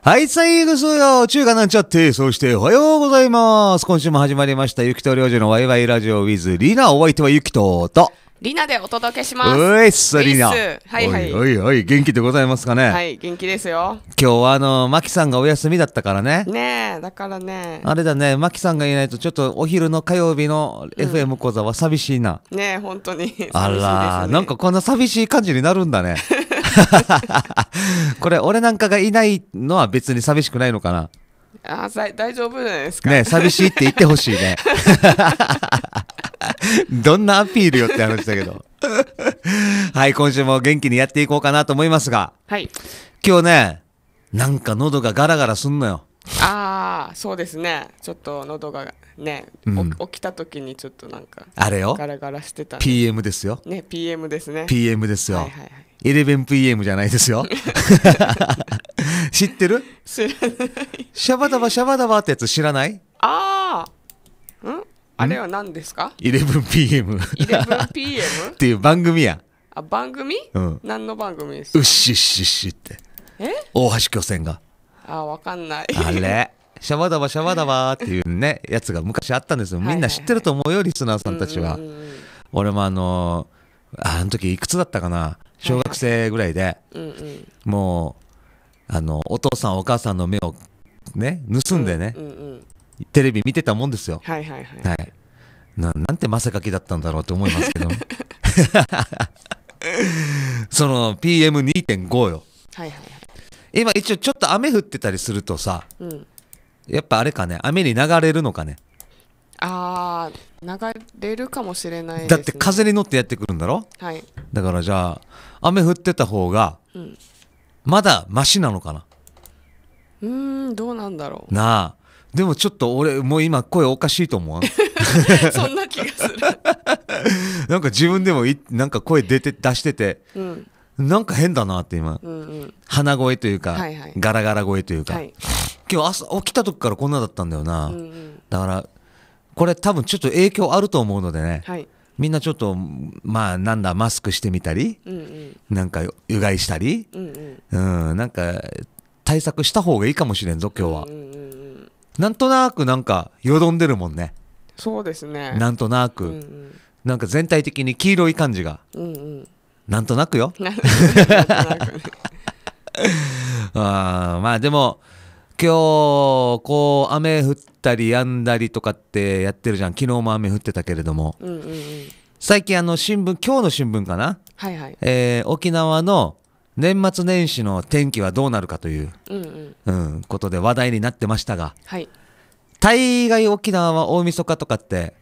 はい、最後そうよ、中華なんちゃって、そしておはようございます。今週も始まりました、ゆきとりょうじのワイワイラジオ with リナ、お相手はゆきとと。リナでお届けします。ういっす、リナ。はいはいおいおい元気でございますかね。はい、元気ですよ。今日はあの、マキさんがお休みだったからね。ねえ、だからね、あれだね、マキさんがいないとちょっとお昼の火曜日の FM 講座は寂しいな。ねえ、本当に。あら、なんかこんな寂しい感じになるんだね。これ、俺なんかがいないのは別に寂しくないのかな？あさ大丈夫じゃないですか？ね寂しいって言ってほしいね。どんなアピールよって話だけど。はい、今週も元気にやっていこうかなと思いますが、はい。今日ね、なんか喉がガラガラすんのよ。ああ、そうですね。ちょっと喉がね、うんお起きた時にちょっとなんかあれよガ。ラガラしてた。PM ですよ。ね、PM ですね。PM ですよ。はいはいはい。11PM じゃないですよ。知ってる？知らない。シャバダバシャバダバってやつ知らない？ああ、ん？あれは何ですか ?11PM っ ?11PM? ていう番組や。あ、番組？うん。何の番組ですか？うっしっしっしって。え？大橋巨船が。あ、わかんない。あれ？シャバダバシャバダバっていうね、やつが昔あったんですよ。みんな知ってると思うよ、リスナーさんたちは俺もあのーあの時いくつだったかな？小学生ぐらいで、もう、あの、お父さんお母さんの目をね、盗んでね、テレビ見てたもんですよ。はいはいはいはい。ななんてまさかきだったんだろうと思いますけど。その PM2.5 よ。はいはいはい今一応ちょっと雨降ってたりするとさ、うんやっぱあれかね、雨に流れるのかね。あー流れるかもしれないね、だって風に乗ってやってくるんだろ？はい。だからじゃあ、雨降ってた方が、うん。まだマシなのかな？うーんどうなんだろなあ。でもちょっと俺、もう今声おかしいと思う。う そんな気がする。なんか自分でもいなんか声出て、出してて、うん。なんか変だなって今。うんうん。鼻声というか、はいはい。ガラガラ声というか、はい。今日朝起きた時からこんなだったんだよな。うんうん。だから、これ多分ちょっと影響あると思うのでね、はい。みんなちょっと、まあなんだ、マスクしてみたり、うんうん。なんかうがいしたり、うんうん。うん、なんか対策した方がいいかもしれんぞ、今日は。うんうんうん。なんとなくなんかよどんでるもんね。そうですね。なんとなく、うんうん。なんか全体的に黄色い感じが。うんうん。なんとなくよ。あーまあでも、今日、こう、雨降ったり止んだりとかってやってるじゃん。昨日も雨降ってたけれども。うんうんうん。最近あの新聞、今日の新聞かな？はいはい。えー沖縄の年末年始の天気はどうなるかという、うんうん。うん、ことで話題になってましたが、はい。大概沖縄は大晦日とかって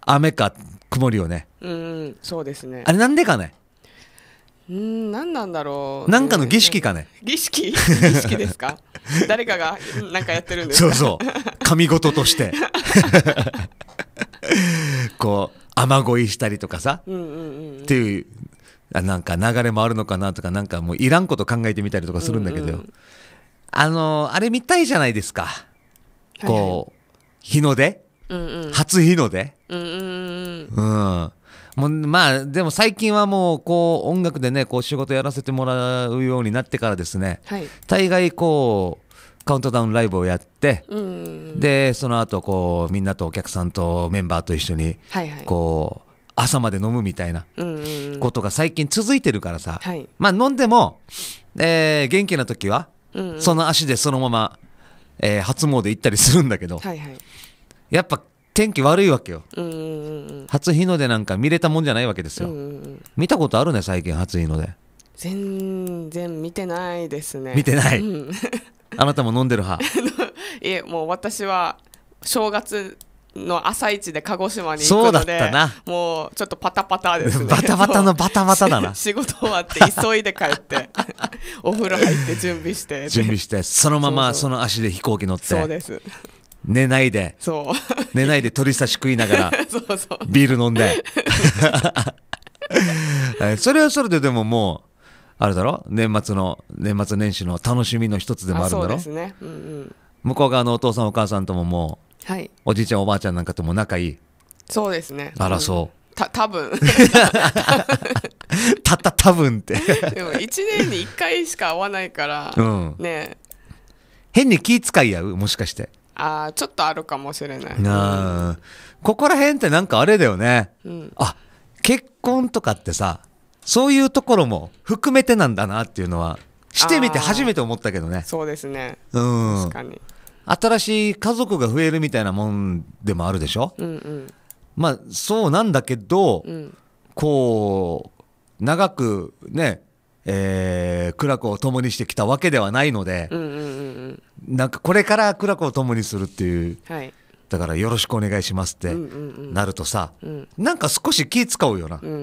雨か曇りよね。うんうん。そうですね。あれなんでかね？うーん何なんだろう。なんかの儀式かね。儀式？儀式ですか？誰かがなんかやってるんですか？そうそう。神事として。こう、雨乞いしたりとかさ、うんうんうんっていう、あなんか流れもあるのかなとか、なんかもういらんこと考えてみたりとかするんだけど、うんうんあのーあれ見たいじゃないですか。こう、日の出？うんうん。初日の出？うんうんうん。うん。もうまあ、でも最近はもう、こう、音楽でね、こう、仕事やらせてもらうようになってからですね、はい。大概こう、カウントダウンライブをやって、で、その後、こう、みんなとお客さんとメンバーと一緒に、はいはい。こう、朝まで飲むみたいなことが最近続いてるからさ、はい。まあ飲んでも、えー元気な時は、その足でそのまま、えー初詣行ったりするんだけど、はいはい。やっぱ天気悪いわけよ。うんうんうん初日の出なんか見れたもんじゃないわけですよ。うんうんうん。見たことあるね、最近初日の出。全然見てないですね。見てない？うん。あなたも飲んでる派？いえもう私は正月の朝一で鹿児島に行そうだっくのでたな。もうちょっとパタパタですね。バタバタのバタバタだな。し仕事終わって急いで帰ってお風呂入って準備して準備して、そのままその足で飛行機乗って、そうです寝ないで、そう。寝ないで鳥刺し食いながら、ビール飲んで。はいそれはそれででももう、あれだろ？年末の、年末年始の楽しみの一つでもあるんだろ？ですね。うんうん。向こう側のお父さんお母さんとももう、はい。おじいちゃんおばあちゃんなんかとも仲いい。そうですね。あら、そた多分。う。たった多分って。でも1年に1回しか会わないから、うん。ね。変に気遣い合う？もしかして。ああちょっとあるかもしれない。ここら辺ってなんかあれだよね。うん。あ、結婚とかってさ、そういうところも含めてなんだなっていうのは、してみて初めて思ったけどね。そうですね。うん。確。かに。新しい家族が増えるみたいなもんでもあるでしょ？うんうん。まあ、そうなんだけど、うん。こう、長くね、えー苦楽を共にしてきたわけではないので、うんうんうんうん。なんかこれから苦楽を共にするっていう、はい。だからよろしくお願いしますってうんうんうん。なるとさ、うん。なんか少し気使うよな。うんうんう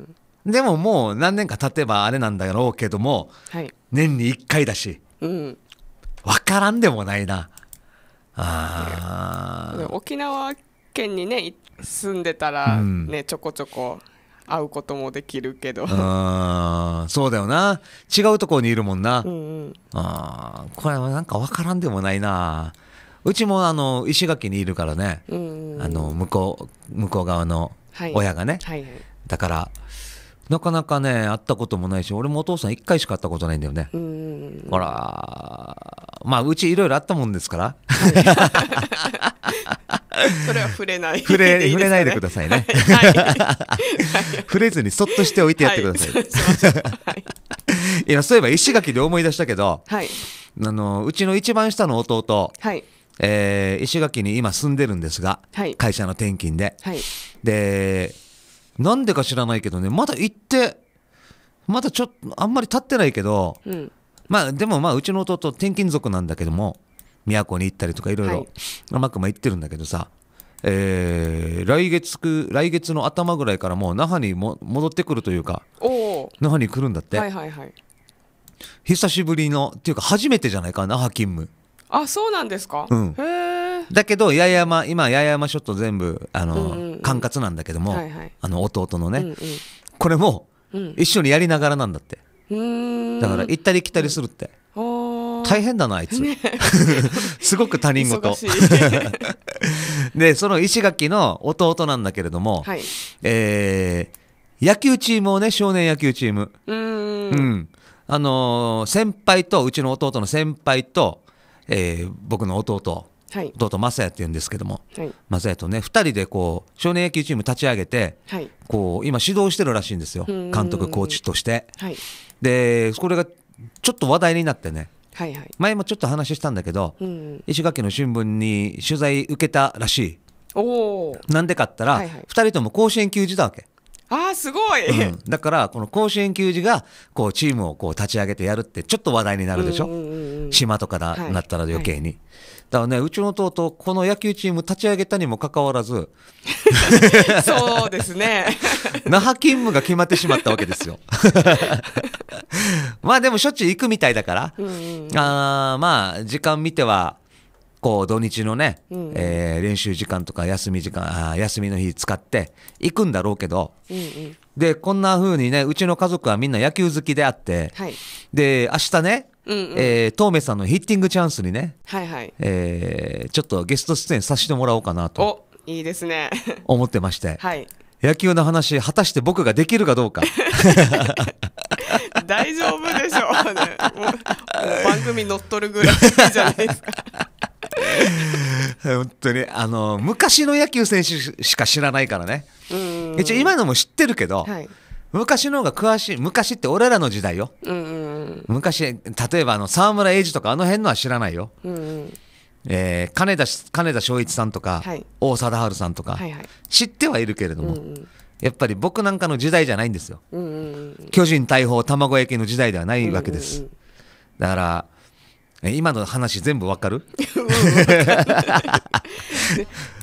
んでももう何年か経てばあれなんだろうけども、はい。年に1回だし、うん。わからんでもないな。あで沖縄県にねい住んでたらうん。ね、ちょこちょこ会うこともできるけど。あ、うん、そうだよな。違うところにいるもんな。うんうん。あーこれはなんかわからんでもないな。うちもあの石垣にいるからね、うんうん。あの向こう向こう側のはい。親がね、はいはい。だからなかなかね会ったこともないし俺もお父さん1回しか会ったことないんだよね、ほらまあうちいろいろあったもんですから。それは触れない。触れ触れないでくだださいね。はい。はい。触れずにそっとしておいてやってください。いやそういえば石垣で思い出したけどはい。あのうちの一番下の弟、はい。えー石垣に今住んでるんですが、はい。会社の転勤で。はい。でなんでか知らないけどね。まだ行ってまだちょっとあんまり経ってないけどうん。まあでもまあうちの弟転勤族なんだけども宮古に行ったりとかいろいはい。ろうま行ってるんだけどさ、えー来月く来月の頭ぐらいからもう那覇にも戻ってくるというか那覇に来るんだって、はいはいはい。久しぶりのっていうか初めてじゃないか那覇勤務あそうなんですか、うん。へえ。だけど八重山今八重山諸島全部あの、うんうんうん。管轄なんだけども、はいはい。あの弟のね、うんこれもうん。うん一緒にやりながらなんだって。だから行ったり来たりするって、大変だなあいつ、すごく他人事。でその石垣の弟なんだけれども、はい。えー野球チームをね少年野球チーム、うーん。うん。あのー先輩とうちの弟の先輩と、えー僕の弟はい。弟正也って言うんですけどもはい。正也とね2人でこう少年野球チーム立ち上げてはい。こう今指導してるらしいんですよ。うん。監督コーチとして。はい。でこれがちょっと話題になってね。はいはい。前もちょっと話したんだけどうん石垣の新聞に取材受けたらしい。おおなんでかったら、はいはい。2人とも甲子園球児だわけ、あーすごい、うん。だからこの甲子園球児がこうチームをこう立ち上げてやるってちょっと話題になるでしょ、島とかだ、はい。なったら余計に、だからねうちの弟この野球チーム立ち上げたにもかかわらず そうですね。那覇勤務が決まってしまったわけですよ。まあでもしょっちゅう行くみたいだから、うんうん。あーまあ時間見てはこう土日のね、うん。えー練習時間とか休み時間あー休みの日使って行くんだろうけどうんうん。でこんな風にねうちの家族はみんな野球好きであってはい。で明日ね、うんうん。えー東明さんのヒッティングチャンスにね、はいはい。えーちょっとゲスト出演させてもらおうかなとおいいですね。思ってまして。はい。野球の話果たして僕ができるかどうか。大丈夫でしょう、ね、もう番組乗っ取るぐらいじゃないですか 本当に。あの昔の野球選手しか知らないからね。うん。一応今のも知ってるけど、はい。昔の方が詳しい昔って俺らの時代よ。うんうん。昔例えばあの沢村栄治とかあの辺のは知らないよ、うんうん。えー金田金田正一さんとか、はい。王貞治さんとか、はいはい。知ってはいるけれども、うんうん。やっぱり僕なんかの時代じゃないんですようんうん巨人大砲卵焼きの時代ではないわけです、うんうんだからえ今の話全部わかる？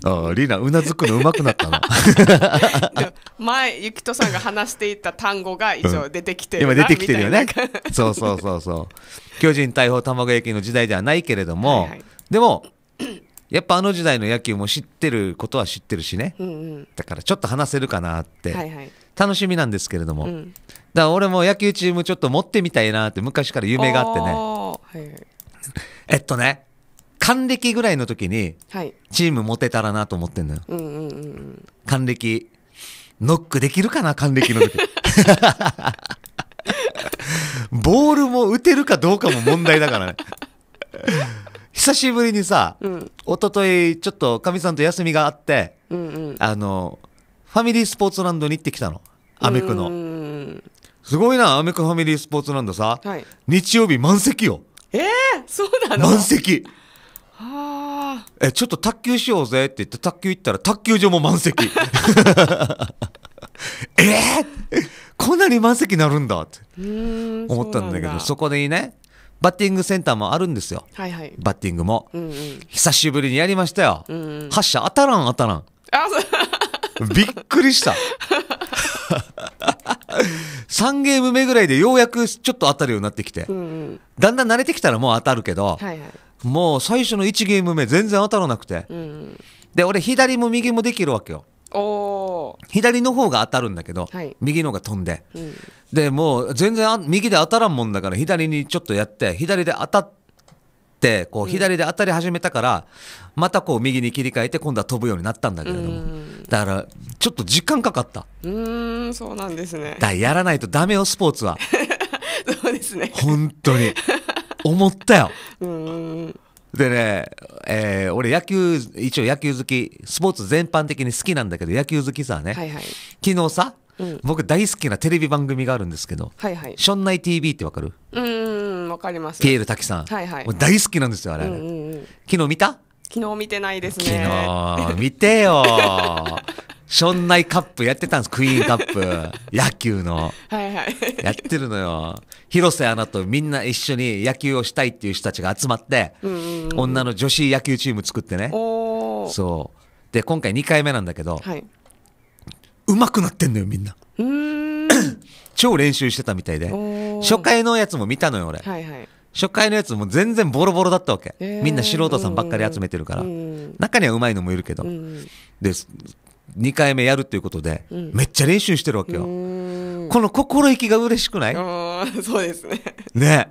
あリーナうなずくのうまくなったな。前ゆきとさんが話していた単語が以上出てきてるな今出てきてるよね。そうそうそうそう。巨人大砲卵焼きの時代ではないけれども、はいはい。でもやっぱあの時代の野球も知ってることは知ってるしね。うんうん。だからちょっと話せるかなって。はいはい。楽しみなんですけれども、うん。だから俺も野球チームちょっと持ってみたいなって昔から夢があってね。はいはい えっとね還暦ぐらいの時にはい。チーム持てたらなと思ってんのよ。うんうんうんうん。還暦。ノックできるかな？還暦の時。ボールも打てるかどうかも問題だからね。久しぶりにさ、うん。一昨日ちょっとかみさんと休みがあって、うんうん。あの、ファミリースポーツランドに行ってきたの。アメクうの。ん。すごいな、アメクファミリースポーツランドさ。はい。日曜日満席よ。えー、そうなの？満席。あえ、ちょっと卓球しようぜって言って卓球行ったら卓球場も満席。えー、こんなに満席になるんだって思ったんだけど、そこでね、バッティングセンターもあるんですよ。はいはいバッティングも。うんうん久しぶりにやりましたよ。うんうん発射当たらん当たらん。あ びっくりした。3ゲーム目ぐらいでようやくちょっと当たるようになってきてう。んうんだんだん慣れてきたらもう当たるけど、はいはいもう最初の1ゲーム目全然当たらなくて。うんうんで、俺左も右もできるわけよ。左の方が当たるんだけど、はい右の方が飛んで。うんで、もう全然あ右で当たらんもんだから左にちょっとやって、左で当たって、こう左で当たり始めたから、またこう右に切り替えて今度は飛ぶようになったんだけれども。うん。だから、ちょっと時間かかった。うーんそうなんですね。だやらないとダメよ、スポーツは。そうですね。本当に。思ったよ。うーんでね、えー俺野球、一応野球好き、スポーツ全般的に好きなんだけど、野球好きさね、はいはい。昨日さ、うん。僕大好きなテレビ番組があるんですけど、はいはい。ションナイ TV ってわかる？うーんわかりますピエール滝さん。はいはいもう大好きなんですよ、あれ。うんうんうん昨日見た？昨日見てないです昨ね日、見てよ。ションナイカップやってたんです、クイーンカップ。野球の。はいはいやってるのよ。広瀬アナとみんな一緒に野球をしたいっていう人たちが集まって、うんうんうん女の女子野球チーム作ってね。そう。で、今回2回目なんだけど、はい上手くなってんのよ、みんな。超練習してたみたいで。初回のやつも見たのよ、俺。はいはい初回のやつも全然ボロボロだったわけ。へーみんな素人さんばっかり集めてるからう。ん中には上手いのもいるけどう。んで、2回目やるっていうことで、めっちゃ練習してるわけうよ。この心意気が嬉しくない？そうですねね。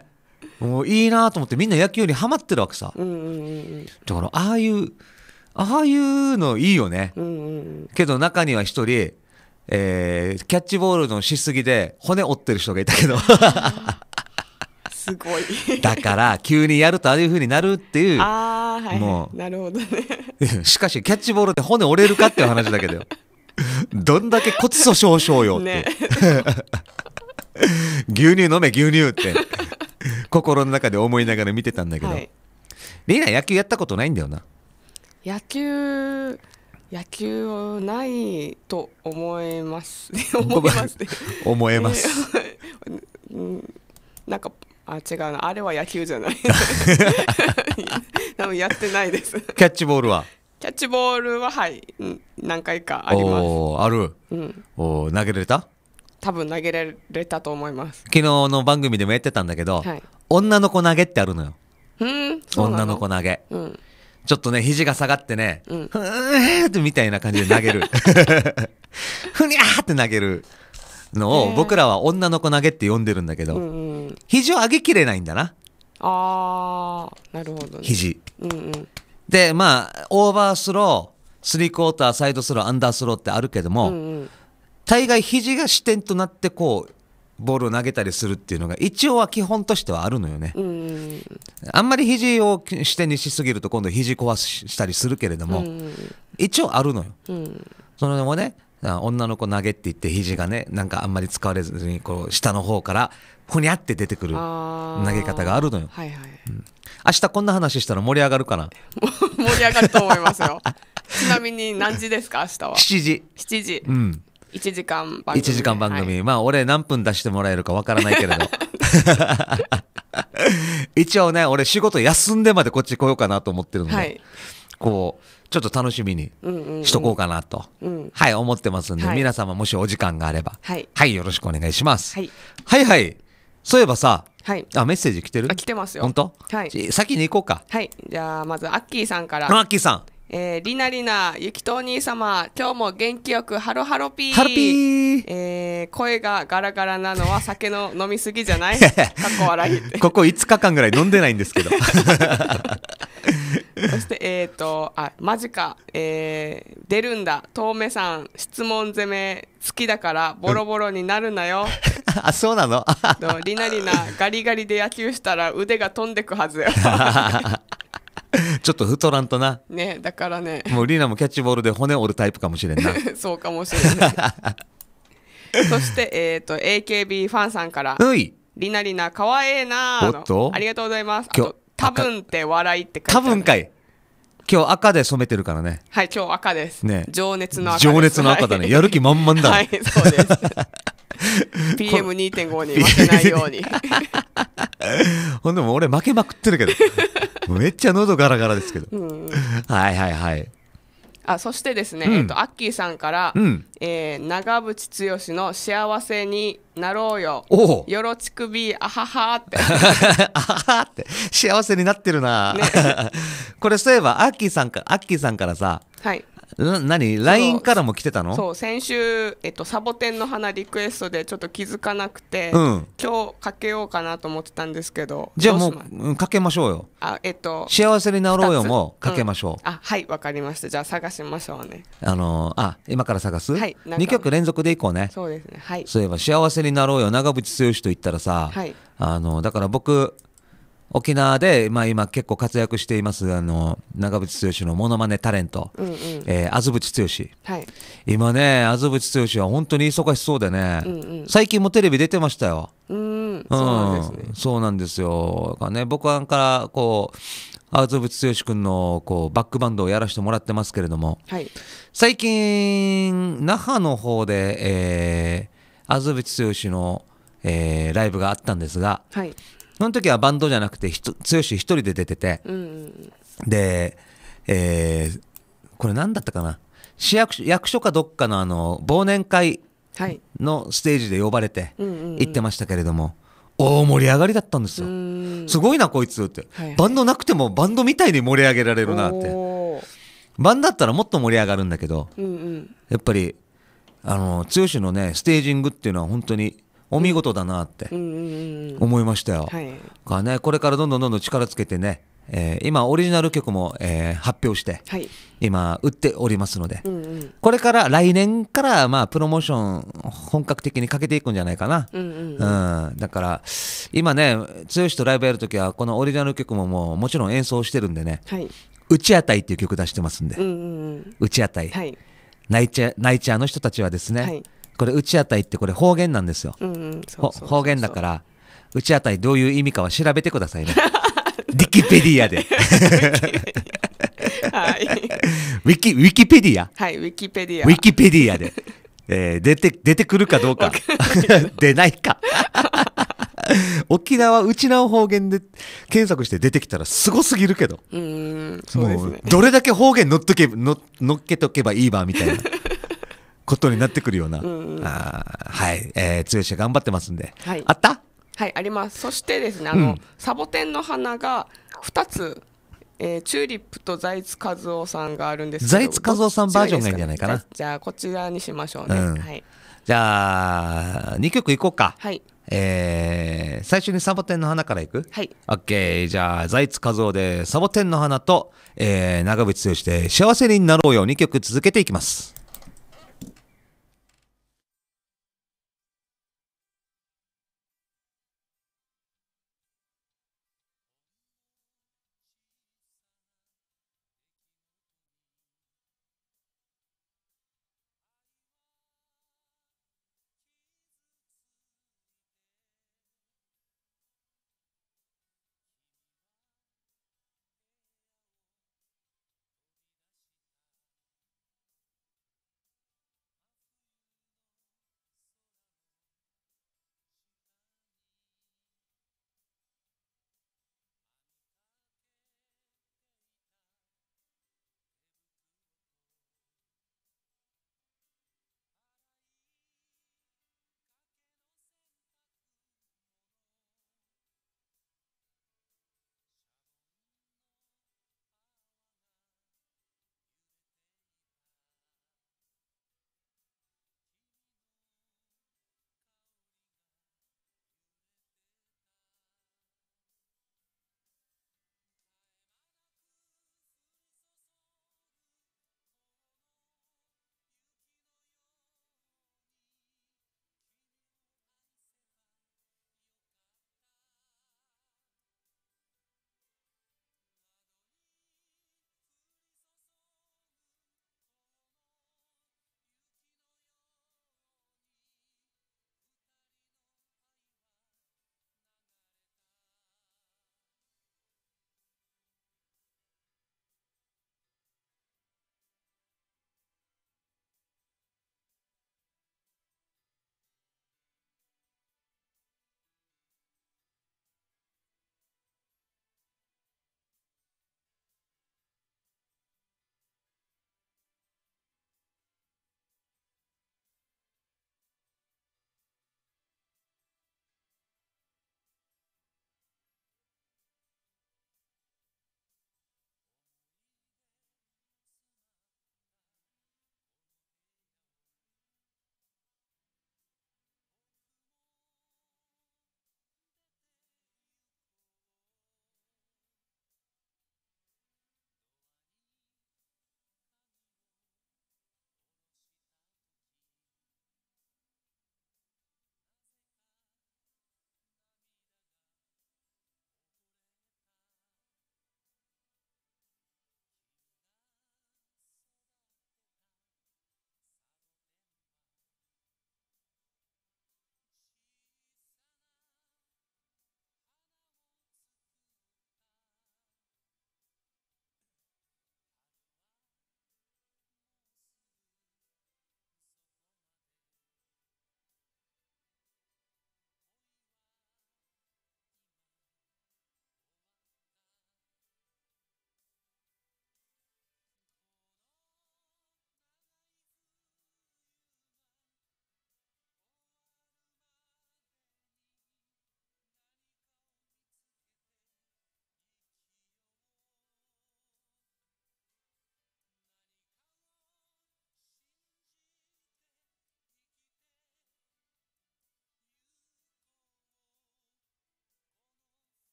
もういいなと思ってみんな野球にハマってるわけさ。うんうんうんだから、ああいう、ああいうのいいよね。うんうんうんけど中には一人、えーキャッチボールのしすぎで骨折ってる人がいたけど、すごいだから急にやるとああいう風になるっていう、ああはいもはいなるほどね しかしキャッチボールって骨折れるかっていう話だけどよ。どんだけ骨粗鬆症よって。ね 牛乳飲め牛乳って。心の中で思いながら見てたんだけど。はいリーナ野球やったことないんだよな。野球野球ないと思います思いますね思えます。う んなんかあ違うな。あれは野球じゃない。多分やってないです。キャッチボールは？キャッチボールははい。うん何回かあります。ある。うん。おー投げれた？多分投げられたと思います。昨日の番組でもやってたんだけど、はい。女の子投げってあるのよ。うん女の子投げ。うんちょっとね、肘が下がってね、うん。ふーってみたいな感じで投げる。ふにゃーって投げるのを、僕らは女の子投げって呼んでるんだけど、うんうん。肘を上げきれないんだな、ああなるほどね。肘。うんうん。で、まあ、オーバースロー、スリークォーター、サイドスロー、アンダースローってあるけども、うんうん。大概肘が支点となってこう、ボールを投げたりするっていうのが一応は基本としてはあるのよね。うんうんあんまり肘を支点にしすぎると今度肘壊したりするけれども、うん一応あるのよ。うんそれもね、あ女の子投げって言って肘がね、なんかあんまり使われずに、こう、下の方から、ふにゃって出てくる。投げ方があるのよはいはい明日こんな話したら盛り上がるかな？盛り上がると思いますよちなみに何時ですか？明日は ?7 時。7時うん。1時間番組。1時間番組。はい。まあ、俺何分出してもらえるかわからないけれど。一応ね、俺仕事休んでまでこっち来ようかなと思ってるので、はい。こう、ちょっと楽しみにうんうんうん。しとこうかなと、うん。はい、思ってますんで、はい。皆様もしお時間があれば、はい。よろしくお願いします。はい。はいはい。そういえばさ、はい。あ、メッセージ来てる？あ来てますよ。本当？はい。じ先に行こうか。はい。じゃあまずアッキーさんから。マッキーさん。えー、りなりなゆきとお兄様今日も元気よくハロハロピー。ハロピー。えー、声がガラガラなのは酒の飲みすぎじゃない？かっこ笑い。ってここ5日間ぐらい飲んでないんですけど。そして、えっ、と、あ、マジか、えー、出るんだ、遠目さん、質問攻め、好きだから、ボロボロになるなよ。あそうなの？でもリナリナガリガリで野球したら腕が飛んでくはずやちょっと太らんとな。ねだからね。もうリーナもキャッチボールで骨折るタイプかもしれんな。そうかもしれない。そして、えー、と AKB ファンさんからうい「リナリナかわええなおっと。ありがとうございます。あ今日と「多分って笑い」って書いてある。多分かい今日赤で染めてるからね。はい今日赤です、ね。情熱の赤情熱の赤だね、はい。やる気満々だ、はいそうです。PM2.5 に負けないように。ほんでも俺負けまくってるけど。めっちゃ喉ガラガラですけど、はいはいはいあそしてですね、うん。えっとアッキーさんから、うん。えー長渕剛の「幸せになろうよ」よろちくびあははって。あはは って。幸せになってるな、これそういえばアッキーさんかアッキーさんからさはい。な何？LINE からも来てたの？そう先週、えっと、サボテンの花リクエストでちょっと気づかなくて、うん。今日かけようかなと思ってたんですけどじゃあもううんかけましょうよ。あえっと幸せになろうよもかけましょう、ん。あはいわかりました。じゃあ探しましょうね。あのーあ今から探す、はいなんか。2曲連続でいこうね。そうですね。はい。そういえば幸せになろうよ長渕剛と言ったらさ、はい。あのだから僕沖縄で、まあ、今結構活躍していますあの長渕剛のモノマネタレント、うんうん。えー、安渕剛はい。今ね安渕剛は本当に忙しそうでね、うんうん。最近もテレビ出てましたよ。うーん。そうなんそうなんですよ。だからね、僕はからこう安渕剛君のこうバックバンドをやらせてもらってますけれども。はい。最近那覇の方で、えー、安渕剛の、えーライブがあったんですが。はいその時はバンドじゃなくて剛一人で出ててうんうんで、えーこれ何だったかな？市役所役所かどっかのあの忘年会はい。のステージで呼ばれて行ってましたけれども、大盛り上がりだったんですうよ。すごいなこいつ。って、はいはい。バンドなくてもバンドみたいに盛り上げられるなって。バンドだったらもっと盛り上がるんだけどうんうん。やっぱりあの剛のねステージングっていうのは本当にお見事だなって思いましたよ、はい。がね、これからどんどんどんどん力つけてね、えー今オリジナル曲も、えー発表してはい。今売っておりますので、うんうん。これから来年からまあプロモーション本格的にかけていくんじゃないかな、うんうんうん、だから今ね剛とライブやるときはこのオリジナル曲ももうもちろん演奏してるんでねはい「うちあたい」っていう曲出してますんで。うんうんうん「うちあたい」はい。ナイチャナイチャーの人たちはですね、はいこれ「うちあたい」ってこれ方言なんですよ、方言だから「うちあたい」どういう意味かは調べてくださいね。ディキペディアで。はい。ウィキウィキペディア？はいウィキペディア。ウィキペディアで、えー出て出てくるかどうか。出ないか。沖縄うちなお方言で検索して出てきたらすごすぎるけど。うんうんそうですね。どれだけ方言乗っとけ乗乗っけとけばいいばみたいなことになってくるような、あーはい、えー、剛は頑張ってますんで、はい。あった？はいあります。そしてですねあの、うん。サボテンの花が2つえーチューリップと財津和夫さんがあるんです財津和夫さんバージョンがいいんじゃないかな。じゃあこちらにしましょうね、うん。はい、じゃあ2曲いこうか、はい。えー最初にサボテンの花からいく？はい。オッケーじゃあ財津和夫でサボテンの花と、えー長渕剛で幸せになろうよ。2曲続けていきます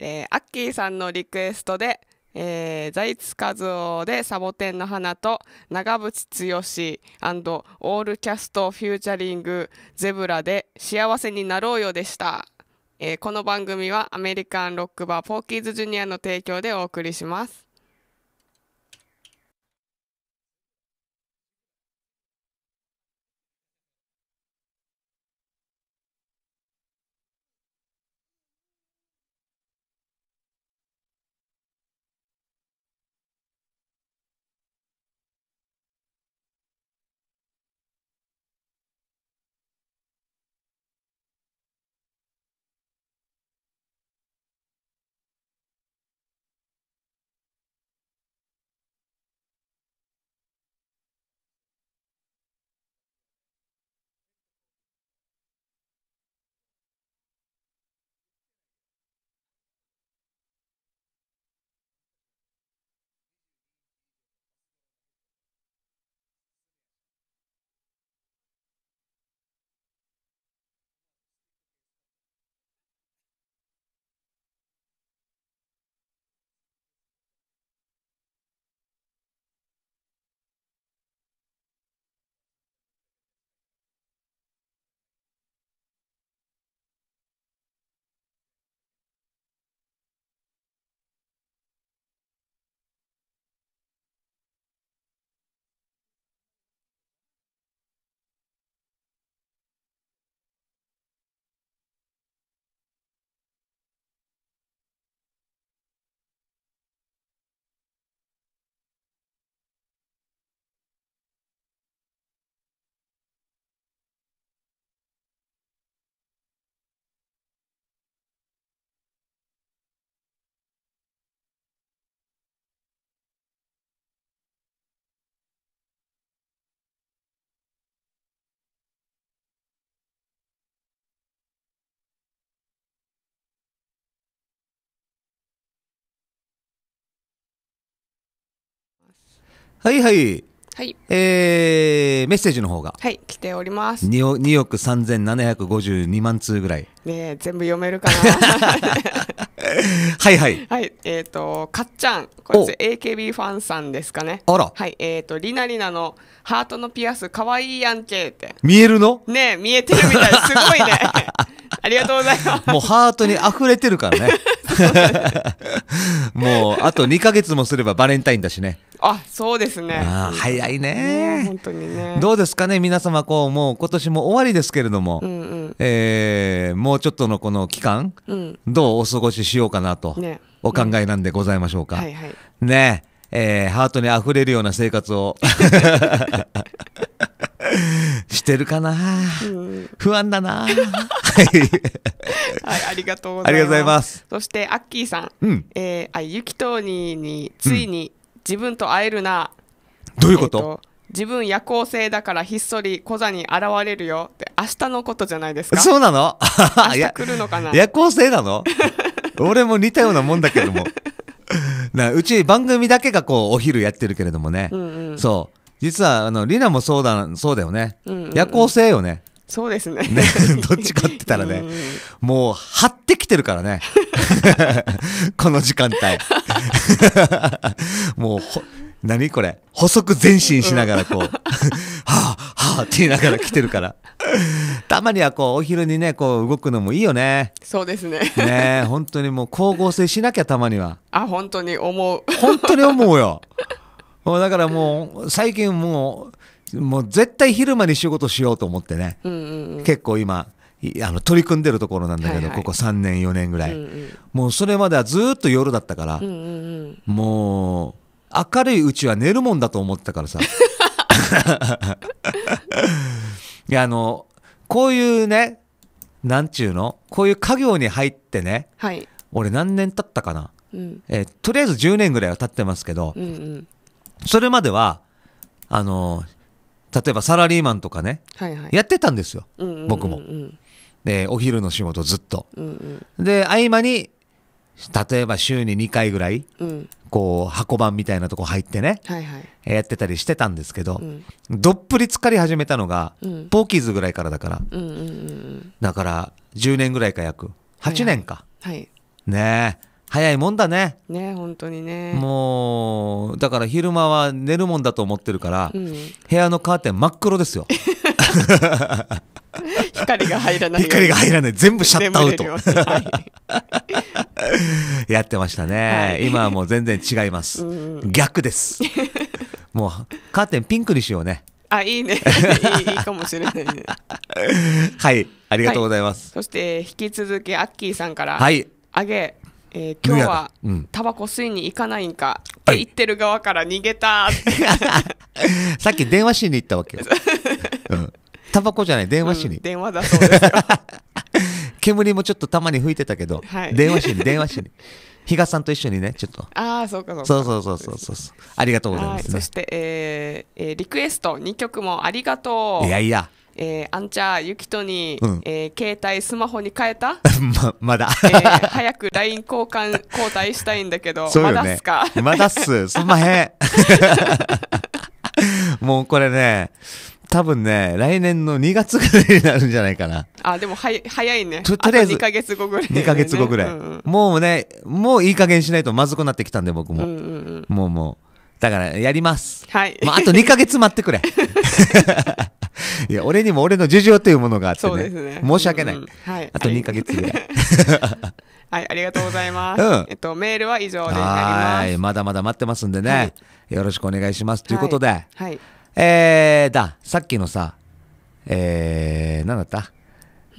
えーアッキーさんのリクエストで、えー、財津和夫でサボテンの花と長渕剛オールキャスト featuring ZEEBRA で幸せになろうよでした。えーこの番組はアメリカンロックバーポーキーズジュニアの提供でお送りします。はいはい。はい、えー、メッセージの方がはい、来ております。2億 ,2 億3752万通ぐらい。ねえ全部読めるかな はいはい。はい、えっ、と、かっちゃん、これ AKB ファンさんですかね。あら、はい、えっ、と、りなりなのハートのピアス、かわいいやんけって。見えるの？ねえ、見えてるみたい、すごいね。ありがとうございます。もうハートに溢れてるからね。もう、あと2ヶ月もすればバレンタインだしね。あ、そうですね。早いねね本当にね。どうですかね皆様、こう、もう今年も終わりですけれども、うんうん。えーもうちょっとのこの期間、うん。どうお過ごししようかなと、ねお考えなんでございましょうか。はいはい。ねえーハートに溢れるような生活を してるかな、不安だな。は いはい、ありがとうございます。ありがとうございます。そして、アッキーさん。うん。えー、あ、ゆきとにに、ついに自分と会えるな。どういうこと、えーと自分夜行性だからひっそり小座に現れるよ。って明日のことじゃないですか？そうなの？明日や来るのかな？夜行性なの？俺も似たようなもんだけども。なうち番組だけがこうお昼やってるけれどもね、うんうん。そう実はあのリナもそうだそうだよね、うんうんうん。夜行性よね。そうですね。ね どっちかって言ったらね。うんうんもう張ってきてるからね。この時間帯。もうほ何これ。細く前進しながらこう。はあはあって言いながら来てるから。たまにはこうお昼にねこう動くのもいいよね。そうですね。ねえ本当にもう光合成しなきゃたまには。あ本当に思う。本当に思うよもうだからもう最近もうもう絶対昼間に仕事しようと思ってね、うんうんうん。結構今いあの取り組んでるところなんだけど、はいはい。ここ3年4年ぐらい、うんうんもうそれまではずーっと夜だったから、うんうんうん。もう明るいうちは寝るもんだと思ってたからさ。いやあのこういうねなんちゅうの？こういう家業に入ってねはい。俺何年経ったかな、うん。えーとりあえず10年ぐらいは経ってますけどうんうんそれまではあの例えばサラリーマンとかねはいはい。やってたんですよ。うんうんうんうん。僕も。でお昼の仕事ずっと。うんうん。で合間に例えば週に2回ぐらいうん。こう箱番みたいなとこ入ってねはいはい。えーやってたりしてたんですけど、うん。どっぷり浸かり始めたのが、うん。ポーキーズぐらいからだから。うんうんうんうん。だから10年ぐらいか約。8年か、はい。ねえ早いもんだね。ね本当にね。もうだから昼間は寝るもんだと思ってるから、うん、部屋のカーテン真っ黒ですよ。光が入らない光が入らない。全部シャットアウト。はい。やってましたね、はい。今はもう全然違います、うん逆です。もうカーテンピンクにしようね。あいいね。いいいいかもしれないね。はい。ありがとうございます。そして引き続きアッキーさんからはい、あげ、えー今日はうん。タバコ吸いに行かないんか？っはい。て言ってる側から逃げた。さっき電話しに行ったわけよ、うん、タバコじゃない電話しに、うん電話だそうです。よ 煙もちょっとたまに吹いてたけど、はい。電話しに電話しに。比嘉さんと一緒にねちょっと。ああそうかそうか。そうそうそうそうそうありがとうござい、ますね。そして、えーえーリクエスト2曲もありがとう。いやいやえー、あんちゃんゆきとに、うん。えー携帯スマホに変えた、ままだ。えー早く LINE 交換交代したいんだけど そうよね。まだっすか？まだっす。すんまへん。もうこれね多分ね来年の2月ぐらいになるんじゃないかな。あでもはや早いね。ととりあえずあと2ヶ月後ぐらい、2ヶ月後ぐらい、うんうん。もうねもういい加減しないとまずくなってきたんで僕も、うんうんうん。もうもうだからやります。はい、まあ、あと2ヶ月待ってくれ。いや、俺にも俺の事情というものがあってね。ね。申し訳ない。うん。うんはい。あと2ヶ月ぐらい。はい。ありがとうございます、うん。えっとメールは以上でになりはます。ーい。まだまだ待ってますんでね。はい。よろしくお願いします。ということで、はい。えー、だ、さっきのさ、えー、なんだった？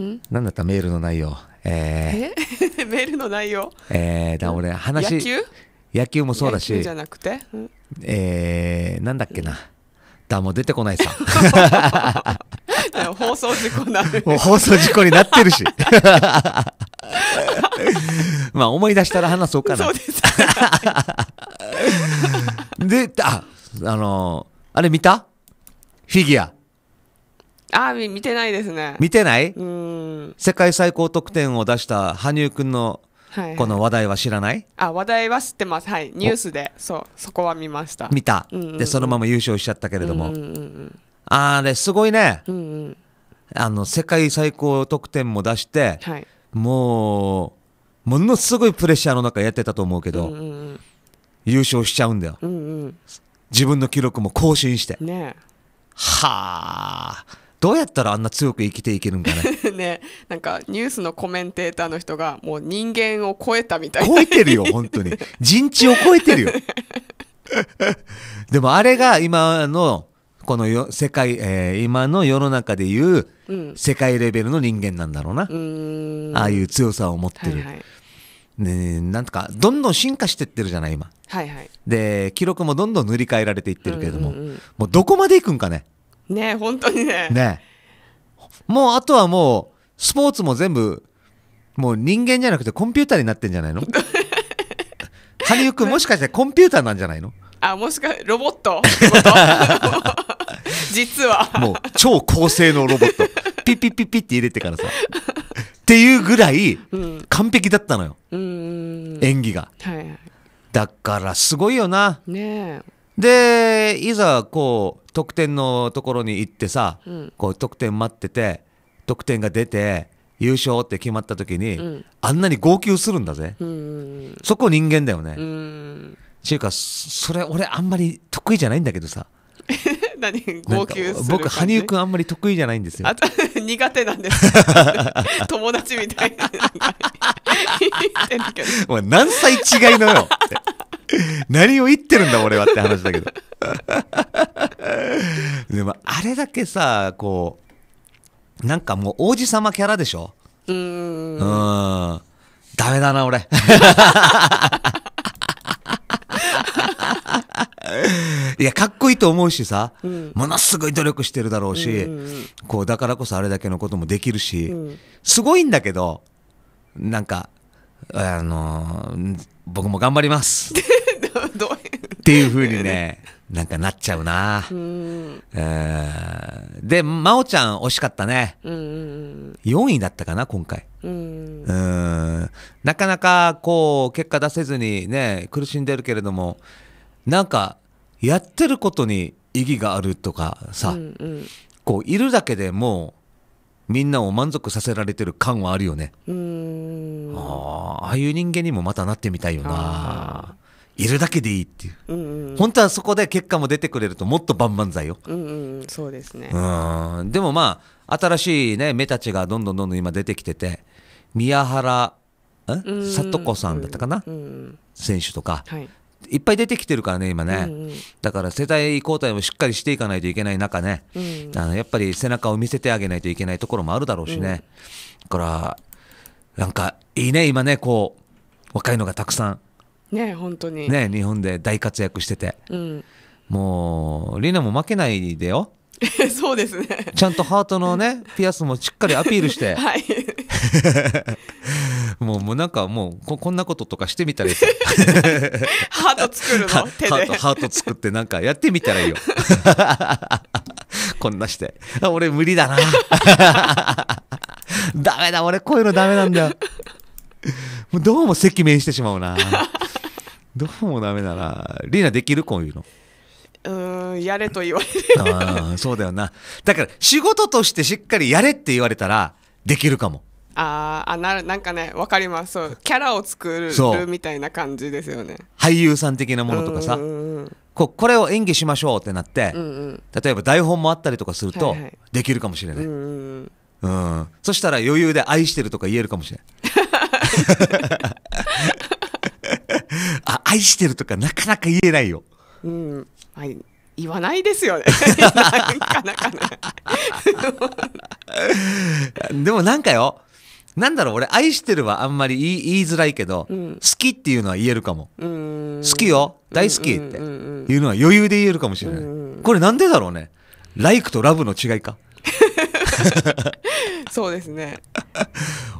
ん？なんだった？メールの内容。ええ？メールの内容？ー、えー、だ、俺、話、野球？野球もそうだしじ、ゃなくて、うんえー、なんだっけな。だ、もう出てこないさ。放送事故になるもう 放送事故になってるし。まあ思い出したら話そうかなそう。ですで、あ、あのあれ見た？フィギュア。あみ見てないですね見てない？うーん世界最高得点を出した羽生くんのはい、はい、この話題は知らない？あ話題は知ってます。はい。ニュースで。そう。そこは見ました。見た、うんうんうん。で、そのまま優勝しちゃったけれども。うんうんあれ、すごいね。うんうん。うんあの、世界最高得点も出して、はい。もう、ものすごいプレッシャーの中やってたと思うけど、うんうんうん。優勝しちゃうんだよ。うんうん。自分の記録も更新して。ねはあ。どうやったらあんな強く生きていけるんかね？え ねえなんかニュースのコメンテーターの人がもう人間を超えたみたいな超えてるよ、本当に。人知を超えてるよ。でもあれが今の、このよ世界、えー今の世の中でいううん世界レベルの人間なんだろうな。うーんああいう強さを持ってる。はいはいねえなんとか、どんどん進化してってるじゃない、今。はいはいで、記録もどんどん塗り替えられていってるけれども、うんうんうんもうどこまで行くんかね？ねえ本当にね。ね。もうあとはもう、スポーツも全部、もう人間じゃなくてコンピューターになってんじゃないの？羽生くんもしかしてコンピューターなんじゃないの？あもしかロボット？実は。もう超高性能ロボット。ピッピッピッピッって入れてからさ。っていうぐらいうん。完璧だったのよ。うーん。演技が。はいはい。だからすごいよな。ねで、いざこう、得点のところに行ってさ、うんこう得点待ってて、得点が出て、優勝って決まった時に、うんあんなに号泣するんだぜ。えうーんそこ人間だよね。ちゅうか、そそれ俺あんまり得意じゃないんだけどさ。何号泣する僕、羽生くんんあんまり得意じゃないんですよ 苦手なんです 友達みたいなお前何歳違いのよって。何を言ってるんだ俺はって話だけど。でもあれだけさ、こう、なんかもう王子様キャラでしょ？うーうんん。ダメだな俺。いや、かっこいいと思うしさ、うんものすごい努力してるだろうし、うんうんこう、だからこそあれだけのこともできるし、うんすごいんだけど、なんか、あのー僕も頑張ります。どうっていう風にね、なんかなっちゃうな。うーんえーで、真央ちゃん惜しかったね。うんうん4位だったかな、今回。うんうんうん。なかなか、こう、結果出せずにね、苦しんでるけれども、なんか、やってることに意義があるとかさ、うんうん。こう、いるだけでもう、みんなを満足させられてる感はあるよね。あああいう人間にもまたなってみたいよな。あいるだけでいいっていう、うんうん。本当はそこで結果も出てくれるともっと万々歳よ。うんうん。そうですね。うん。でもまあ新しいね目たちがどんどんどんどん今出てきてて宮原ん。里子さんだったかな、うんうん。選手とか。はいいっぱい出てきてるからね今ね、うんうん。だから世代交代もしっかりしていかないといけない中ね、うん。あのやっぱり背中を見せてあげないといけないところもあるだろうしね、だからなんかいいね今ねこう若いのがたくさね本当に。んね日本で大活躍してて。うん。もうリナも負けないでよ。そうですね。ちゃんとハートのねピアスもしっかりアピールして。はい もうもうなんかもうここんなこととかしてみたらいい。さハート作るハの手で。ートハート作ってなんかやってみたらいいよ。こんなして。あ俺無理だな。ダメだ。俺こういうのダメなんだよ。もうどうも赤面してしまうな。どうもダメだな。リーナできる？こういうの。うーんやれと言われる。そうだよな。だから仕事としてしっかりやれって言われたらできるかもあーあなるなんかねわかります。そうキャラを作るみたいな感じですよね。俳優さん的なものとかさ。こうこれを演技しましょうってなって、うんうん。例えば台本もあったりとかすると、はいはい。できるかもしれない、うんうんうん、そしたら余裕で愛してるとか言えるかもしれない。あ、愛してるとかなかなか言えないよ。うんうん。はい。言わないですよね。なかなかね。でもなんかよ、なんだろう、俺愛してるはあんまり言い言いづらいけど、ん好きっていうのは言えるかも。うん好きよ、大好きっていうのは余裕で言えるかもしれない。うんこれなんでだろうね。ライクとラブの違いか？そうですね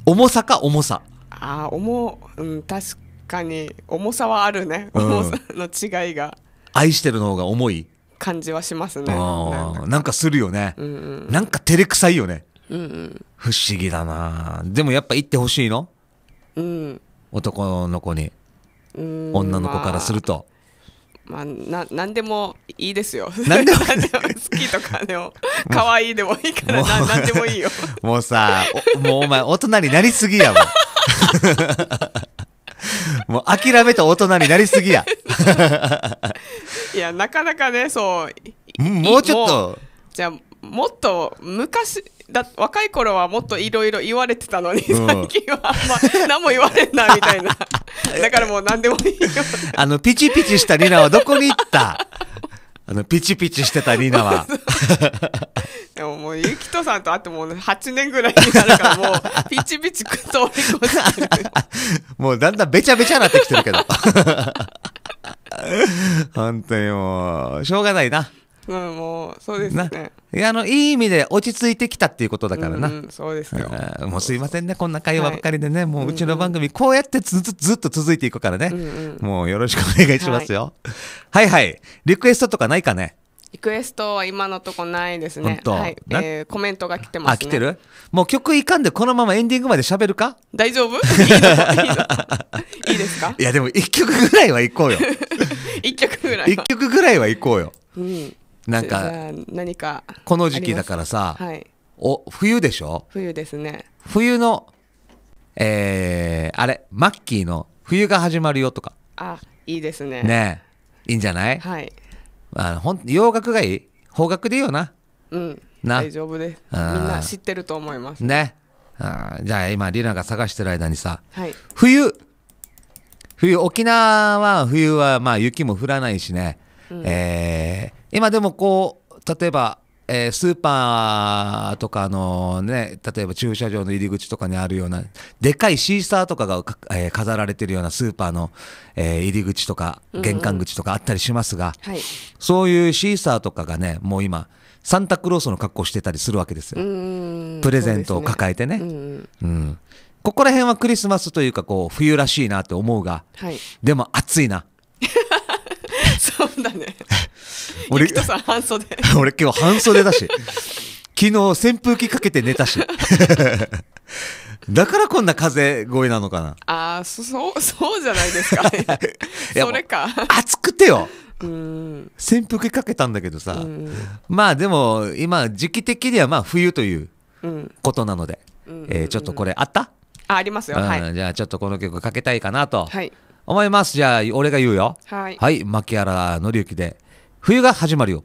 重さか重さ？ああ重うん確かに重さはあるねうん重さの違いが愛してるの方が重い？感じはしますねなんかあーなんかするよね。うんうんなんか照れくさいよね。うんうん。不思議だな。でもやっぱ言ってほしいの？うん。男の子に。うん女の子からすると、まあ、な何でもいいですよ。何でも。好きとかでも可愛いでもいいからな何でもいいよ。もうさおもうお前大人になりすぎやもん。もう諦めた大人になりすぎや。いやなかなかねそう。いもうちょっもとじゃあもっと昔だ若い頃はもっといろいろ言われてたのに、うん。最近はあんま何も言われんなみたいな。だからもう何でもいいよ。あのピチピチしたリナはどこに行った？あのピチピチしてたリナは。でももうゆきとさんと会ってもう8年ぐらいになるからもうピチピチ通り越してる。もうだんだんべちゃべちゃなってきてるけど。本当にもうしょうがないなうんもうそうですな、ね。いやあのいい意味で落ち着いてきたっていうことだからな、うんうんそうですよ。あーもうすいませんねこんな会話ばっかりでね、もううちの番組こうやってずずずっと続いていくからね、んもうよろしくお願いしますよ、はい、はいリクエストとかないかね？リクエストは今のとこないですね。はい、なえーコメントが来てますね。あ来てる？もう曲いかんでこのままエンディングまで喋るか？大丈夫？いいですか？いやでも一曲ぐらいは行こうよ。一曲ぐらい一は。曲ぐらいは行こうよ。うん。なんか何か。この時期だからさ、はい。お冬でしょ？冬ですね。冬のえー、あれマッキーの「冬が始まるよ」とかあ、いいですね。ねえいいんじゃない？はい。あのほん洋楽がいい？邦楽でいいよなうん。な大丈夫です。みんな知ってると思います。ねあーじゃあ今リナが探してる間にさはい。冬冬沖縄は冬はまあ雪も降らないしね、えー今でもこう例えば、えースーパーとかのね例えば駐車場の入り口とかにあるようなでかいシーサーとかがか、えー飾られてるようなスーパーの、えー入り口とか玄関口とかあったりしますが、はい。そういうシーサーとかがねもう今サンタクロースの格好してたりするわけですよ。プレゼントを抱えてねそうですうん。うん、ここら辺はクリスマスというかこう冬らしいなって思うがはい。でも暑いな そうだね。俺ゆきとさん半袖。俺今日半袖だし昨日扇風機かけて寝たし だからこんな風声なのかなああ、そそう、そうじゃないですか。やそれか。暑くてようーん。扇風機かけたんだけどさ、うん。まあでも今時期的にはまあ冬といううん。ことなので、うんえーちょっとこれあった？あありますようんはいじゃあちょっとこの曲かけたいかなとはい思います。じゃあ俺が言うよ。はい。はい牧原紀之で冬が始まるよ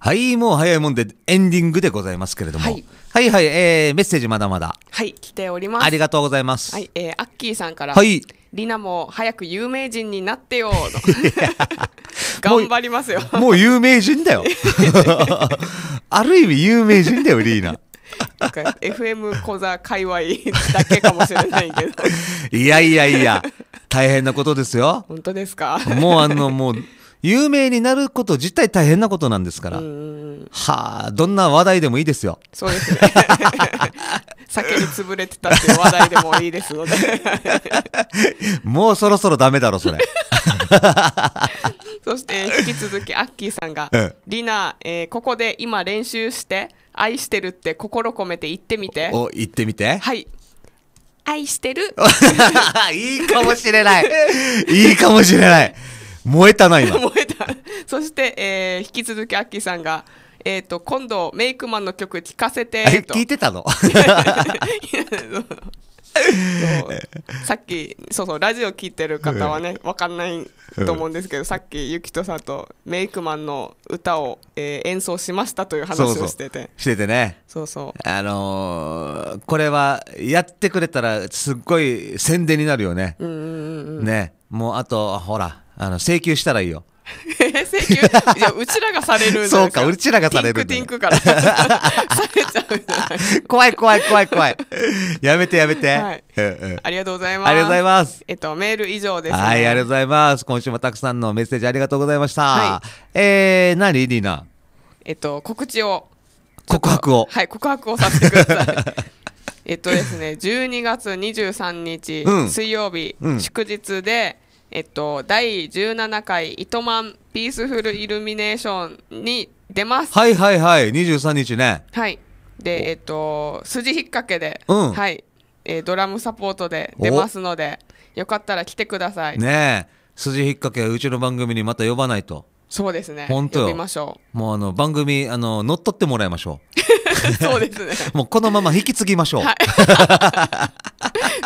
はい、もう早いもんでエンディングでございますけれども。ははいい、はい、はい、えー、メッセージまだまだ。はい、来ております。ありがとうございます。はい、えー、アッキーさんから、はい。リナも早く有名人になってよ 頑張りますよ。もう有名人だよ。ある意味有名人だよ、リーナ。FM 講座界隈だけかもしれないけど、いやいやいや、大変なことですよ。本当ですか？もうあの、もう、有名になること自体大変なことなんですから。はあ、どんな話題でもいいですよ。そうですね。酒に潰れてたっていう話題でもいいですので。もうそろそろダメだろ、それ。そして引き続きアッキーさんがうん「リナ、えーここで今練習して愛してるって心込めて言ってみて」お、言ってみて。はい愛してる いいかもしれない。いいかもしれない。燃えたな、今。燃えた。そして、えー引き続きアッキーさんがえー、と今度メイクマンの曲聴かせて聞いてたの？さっきそうそうラジオ聞いてる方はねわかんないと思うんですけど、さっきゆきとさんとメイクマンの歌を、えー演奏しましたという話をしてて。しててね。そうそう。あのーこれはやってくれたらすっごい宣伝になるよね。うんうんうんうん。ね。もうあと、ほら、あの請求したらいいよ。え 請求？いやうちらがされる。そうかうちらがされるティンクティンクから。されちゃう。怖い怖い怖い怖い。やめてやめて。はい。うんうん。ありがとうございます。ありがとうございます。えっとメール以上です、ね、はい、ありがとうございます。今週もたくさんのメッセージありがとうございました。はえー、何？リーナ？えっと告知を。告白を。はい告白をさせてください。えっとですね12月23日、うん。水曜日、うん。祝日でえっと第17回糸満ピースフルイルミネーションに出ますはいはいはい、23日ね。はい。で、えっと、筋引っ掛けで、うんはい、えードラムサポートで出ますので、よかったら来てください。ねえ、筋引っ掛けうちの番組にまた呼ばないと。そうですね。本当よ呼びましょもうあの番組、あの、乗っ取ってもらいましょう。そうですね。う。もうこのまま引き継ぎましょう。はい。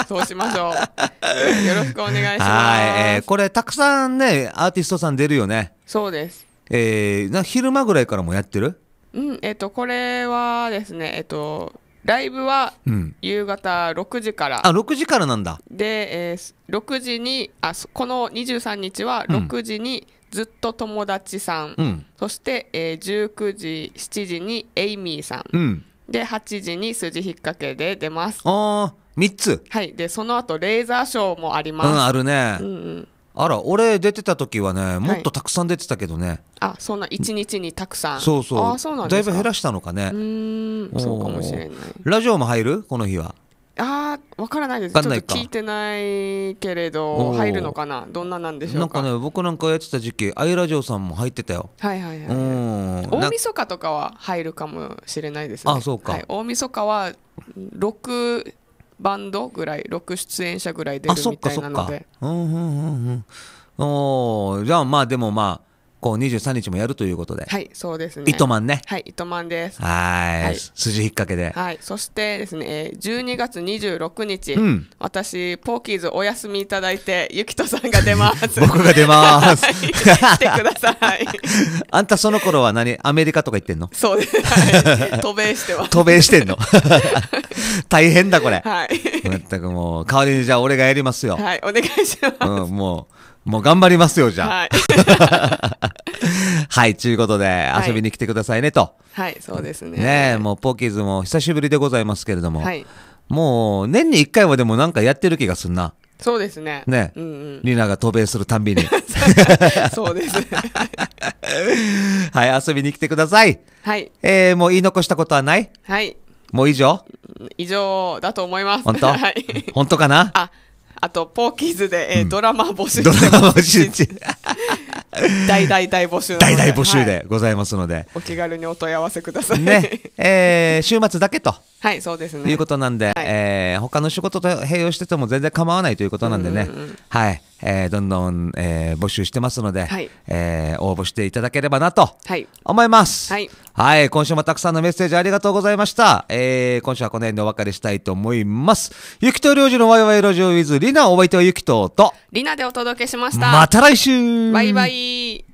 そうしましょう。よろしくお願いします。はい、えーこれたくさんね、アーティストさん出るよね。そうです。えー、な昼間ぐらいからもやってる？うん、えっと、これはですね、えっと、ライブはうん。夕方6時から。あ、6時からなんだ。で、えー6時にあそこの23日はうん6時にずっと友達さん、うん。そして、えー19時7時にエイミーさんうん。で8時に筋引っ掛けで出ますあー、3つ。はいでその後レーザーショーもありうん、まあるね。す、うんうん、あら、俺出てた時はね、もっとたくさん出てたけどね。あそんな1日にたくさんそうそう。あそうなんですかだいぶ減らしたのかね。うーんそうかもしれないラジオも入る？この日は。あーわからないですちょっと聞いてないけれおどー入るのかな？どんななんでしょうんか？なかね、僕なんかやってた時期、アイラジオさんも入ってたよ。はいはいはい、大晦日とかは入るかもしれないですね。あそうかはい、大晦日は6バンドぐらい、6出演者ぐらい出あ、そっるみたいかそっかなので。。うんうんうんうん。おーじゃあまあでもまあ、こう23日もやるということで。はい、そうですね。糸満ね。はい、糸満です。はーい。はい筋引っ掛けで。はい、そしてですね、えー12月26日、うん私、ポーキーズお休みいただいて、ゆきとさんが出ます。僕が出ます。はい来てください。あんたその頃は何？アメリカとか行ってんの？そうです。はい、渡米してます。渡米してんの？大変だこれ。はい。まったくもう、代わりにじゃあ俺がやりますよ。はい、お願いします。うん、もう、もう頑張りますよ、じゃあ。はい。はい、ということで、はい遊びに来てくださいねと。はい、そうですね。ねえ、もうポーキーズも久しぶりでございますけれども、はい。もう年に1回はでもなんかやってる気がすんな。そうですね。ねうんうん。リナが渡米するたんびに。そうです。はい、遊びに来てください。はい。えー、もう言い残したことはない？はい。もう以上？以上だと思います。本当？はい。本当かな？あ、あと、ポーキーズで、えードラマ募集ドしてラマ募集中。大大大募集大々募集はいでございますので。お気軽にお問い合わせください。ね、えー、週末だけと。はい、そうですね。いうことなんで、えー他の仕事と併用してても全然構わないということなんでね、はい、えーどんどん、えー募集してますので、はいえー応募していただければなとはい。思います。はい。はい、今週もたくさんのメッセージありがとうございました。えー今週はこの辺でお別れしたいと思います。ゆきとりょうじのワイワイラジオウィズリナお相手はゆきとと、リナでお届けしました。また来週バイバイ。Bye.